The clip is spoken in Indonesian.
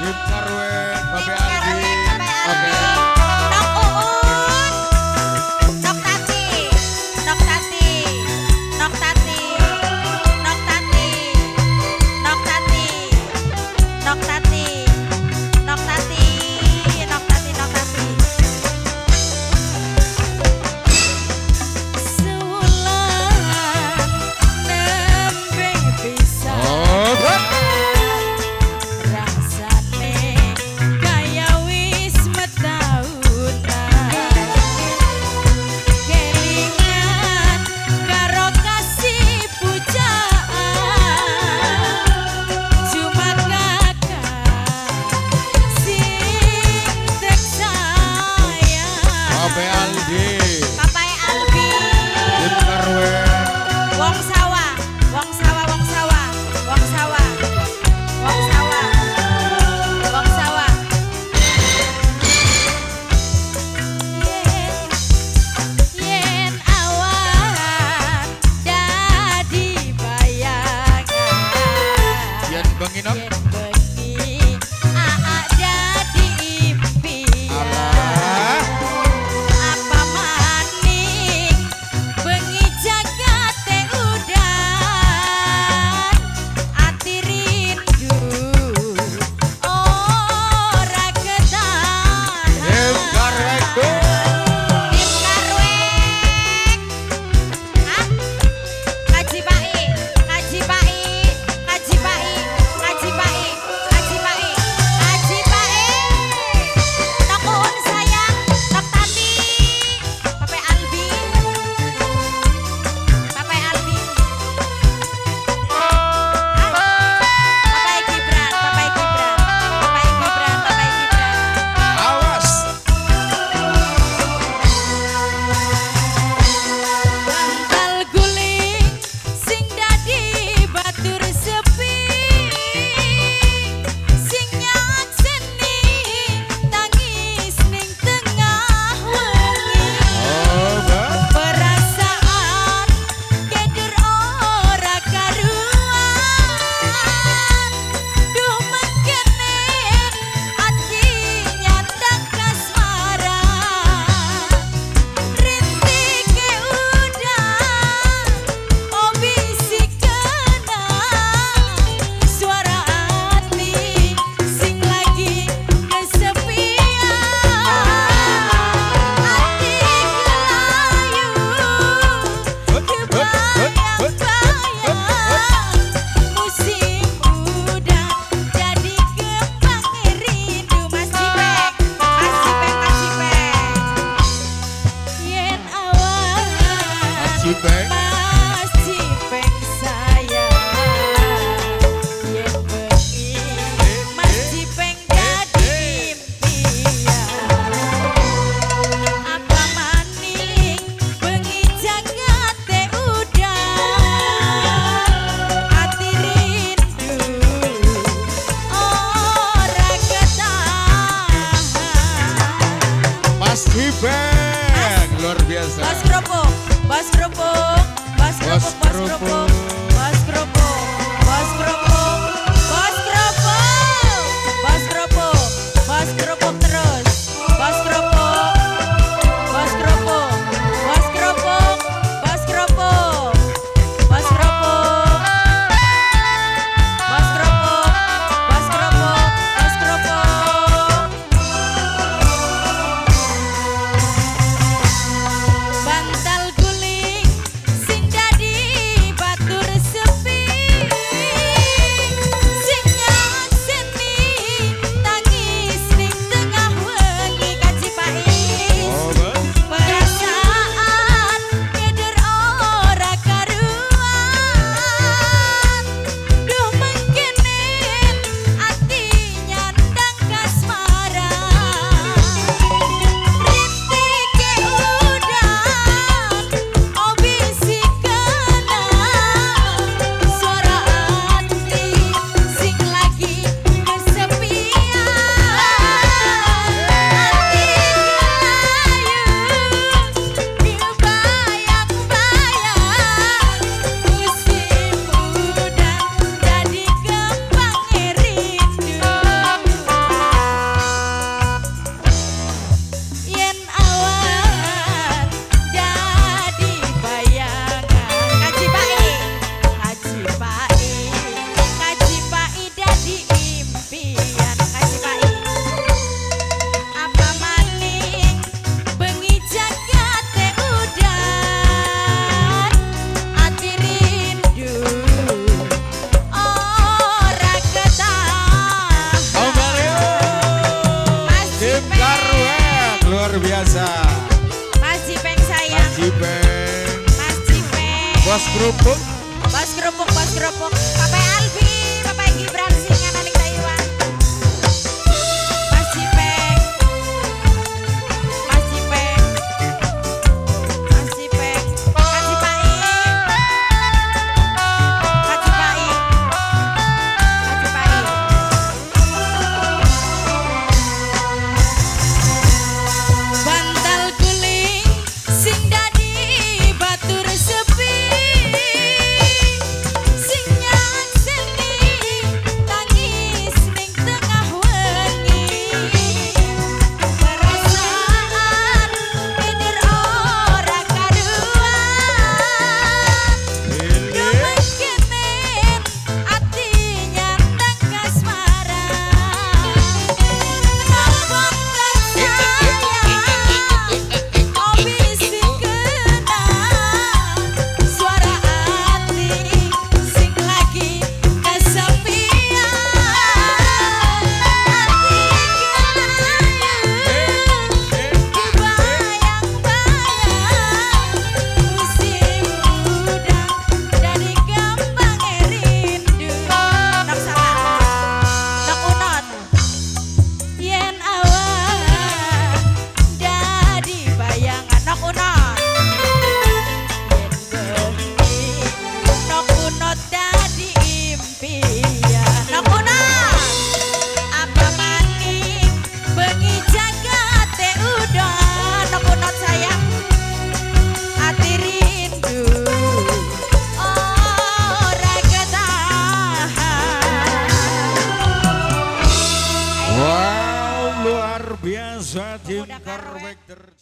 Yuk, Karwet, Babe Aldi. Oke. Okay. Bang, luar biasa. Bas kerupuk, bas kerupuk, bas kerupuk, bas kerupuk. gruppo. Wow, luar